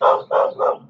Love, love, love.